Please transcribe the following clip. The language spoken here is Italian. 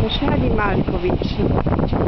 la Malkovic. di